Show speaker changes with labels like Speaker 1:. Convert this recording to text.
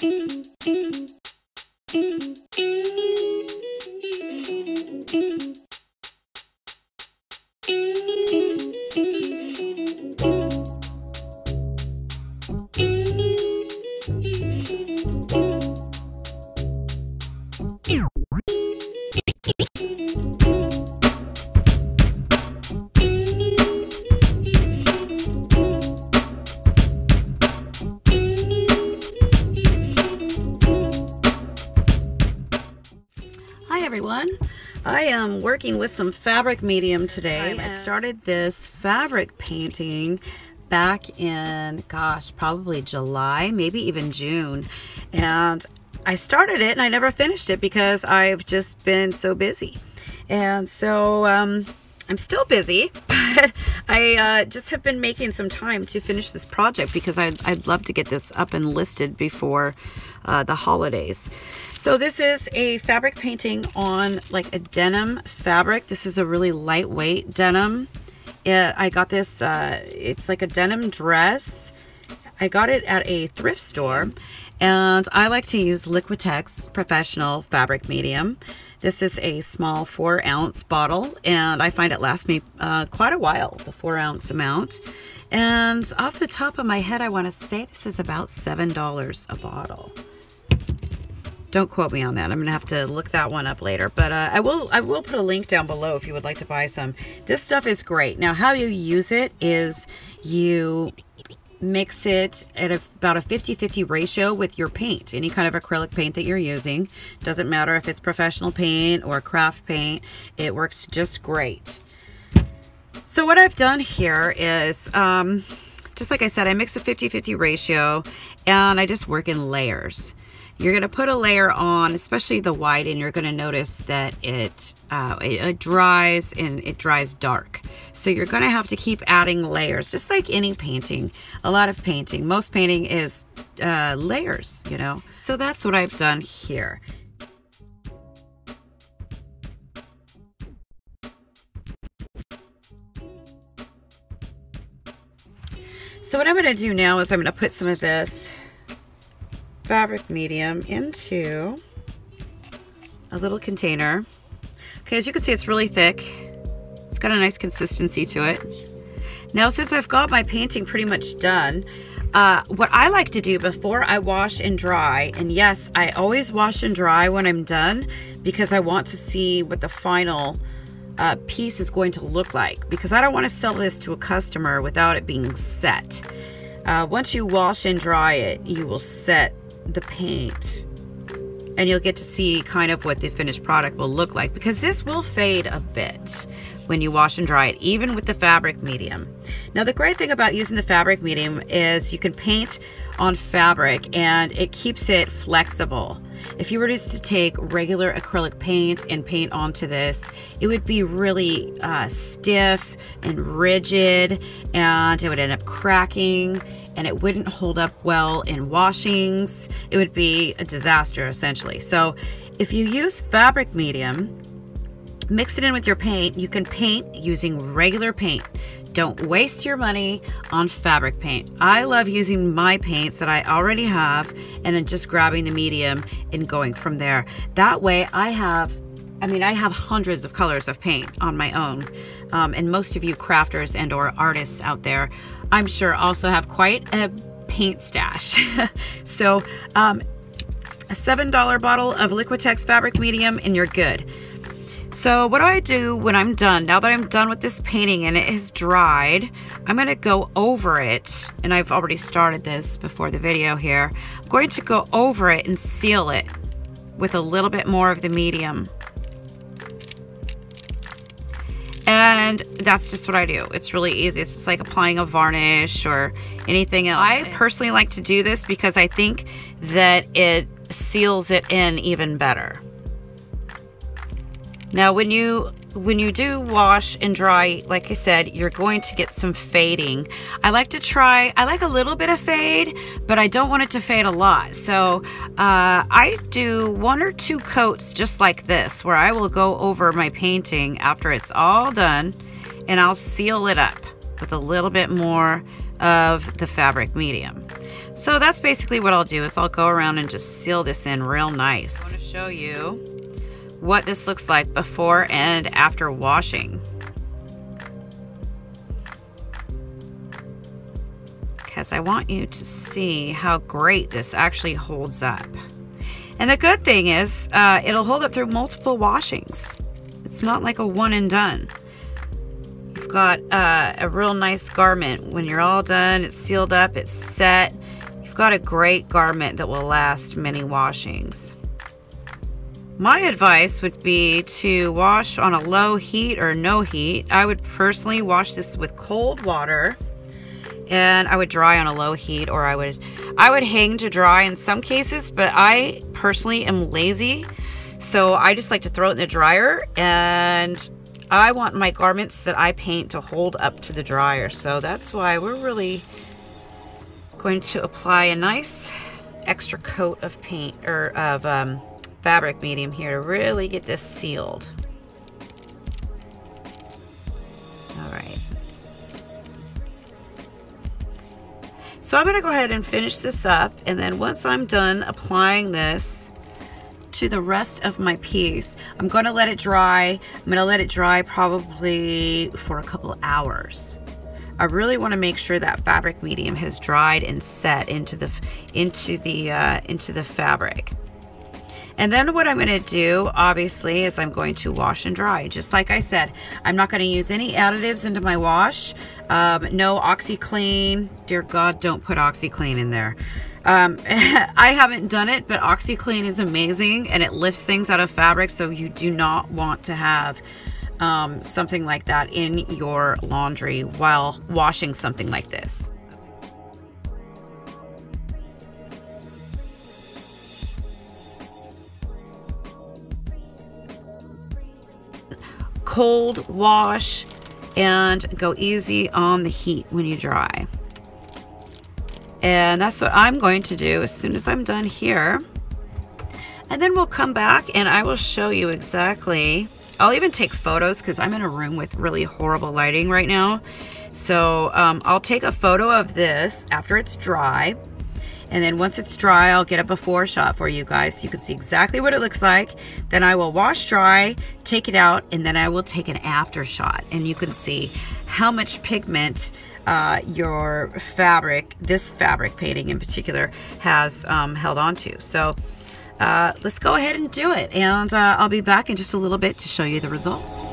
Speaker 1: Hi everyone. I am working with some fabric medium today. I started this fabric painting back in, gosh, probably July, maybe even June. And I started it and I never finished it because I've just been so busy. And so um, I'm still busy, but I uh, just have been making some time to finish this project because I'd, I'd love to get this up and listed before uh, the holidays. So this is a fabric painting on like a denim fabric. This is a really lightweight denim. It, I got this, uh, it's like a denim dress. I got it at a thrift store and I like to use Liquitex Professional Fabric Medium. This is a small four ounce bottle and I find it lasts me uh, quite a while, the four ounce amount. And off the top of my head, I want to say this is about $7 a bottle don't quote me on that. I'm gonna have to look that one up later. But uh, I will I will put a link down below if you would like to buy some. This stuff is great. Now how you use it is you mix it at a, about a 50-50 ratio with your paint any kind of acrylic paint that you're using. Doesn't matter if it's professional paint or craft paint it works just great. So what I've done here is um, just like I said I mix a 50-50 ratio and I just work in layers you're going to put a layer on, especially the white, and you're going to notice that it, uh, it, it, dries and it dries dark. So you're going to have to keep adding layers, just like any painting. A lot of painting, most painting is uh, layers, you know. So that's what I've done here. So what I'm going to do now is I'm going to put some of this fabric medium into a little container. Okay, as you can see, it's really thick. It's got a nice consistency to it. Now, since I've got my painting pretty much done, uh, what I like to do before I wash and dry, and yes, I always wash and dry when I'm done because I want to see what the final uh, piece is going to look like because I don't want to sell this to a customer without it being set. Uh, once you wash and dry it, you will set the paint and you'll get to see kind of what the finished product will look like because this will fade a bit when you wash and dry it, even with the fabric medium. Now, the great thing about using the fabric medium is you can paint on fabric and it keeps it flexible. If you were just to take regular acrylic paint and paint onto this, it would be really uh, stiff and rigid and it would end up cracking and it wouldn't hold up well in washings. It would be a disaster essentially. So if you use fabric medium, mix it in with your paint. You can paint using regular paint. Don't waste your money on fabric paint. I love using my paints that I already have and then just grabbing the medium and going from there. That way I have I mean, I have hundreds of colors of paint on my own. Um, and most of you crafters and or artists out there, I'm sure also have quite a paint stash. so um, a $7 bottle of Liquitex fabric medium and you're good. So what do I do when I'm done? Now that I'm done with this painting and it has dried, I'm going to go over it. And I've already started this before the video here. I'm going to go over it and seal it with a little bit more of the medium. And that's just what I do. It's really easy. It's just like applying a varnish or anything else. I personally like to do this because I think that it seals it in even better. Now when you when you do wash and dry, like I said, you're going to get some fading. I like to try, I like a little bit of fade, but I don't want it to fade a lot. So uh, I do one or two coats just like this, where I will go over my painting after it's all done and I'll seal it up with a little bit more of the fabric medium. So that's basically what I'll do is I'll go around and just seal this in real nice. I want to show you what this looks like before and after washing. Because I want you to see how great this actually holds up. And the good thing is uh, it'll hold up through multiple washings. It's not like a one and done. You've got uh, a real nice garment. When you're all done, it's sealed up, it's set You've got a great garment that will last many washings. My advice would be to wash on a low heat or no heat. I would personally wash this with cold water and I would dry on a low heat or I would I would hang to dry in some cases, but I personally am lazy. So I just like to throw it in the dryer and I want my garments that I paint to hold up to the dryer. So that's why we're really going to apply a nice extra coat of paint or of um, fabric medium here to really get this sealed. All right. So I'm going to go ahead and finish this up and then once I'm done applying this to the rest of my piece, I'm going to let it dry. I'm to let it dry probably for a couple hours. I really want to make sure that fabric medium has dried and set into the into the uh, into the fabric. And then what I'm going to do, obviously, is I'm going to wash and dry. Just like I said, I'm not going to use any additives into my wash. Um, no OxiClean. Dear God, don't put OxiClean in there. Um, I haven't done it, but OxiClean is amazing and it lifts things out of fabric, so you do not want to have um, something like that in your laundry while washing something like this. Cold wash and go easy on the heat when you dry. And that's what I'm going to do as soon as I'm done here. And then we'll come back and I will show you exactly I'll even take photos because I'm in a room with really horrible lighting right now. So um, I'll take a photo of this after it's dry. And then once it's dry, I'll get a before shot for you guys so you can see exactly what it looks like. Then I will wash dry, take it out, and then I will take an after shot. And you can see how much pigment uh, your fabric, this fabric painting in particular, has um, held onto. So uh, let's go ahead and do it. And uh, I'll be back in just a little bit to show you the results.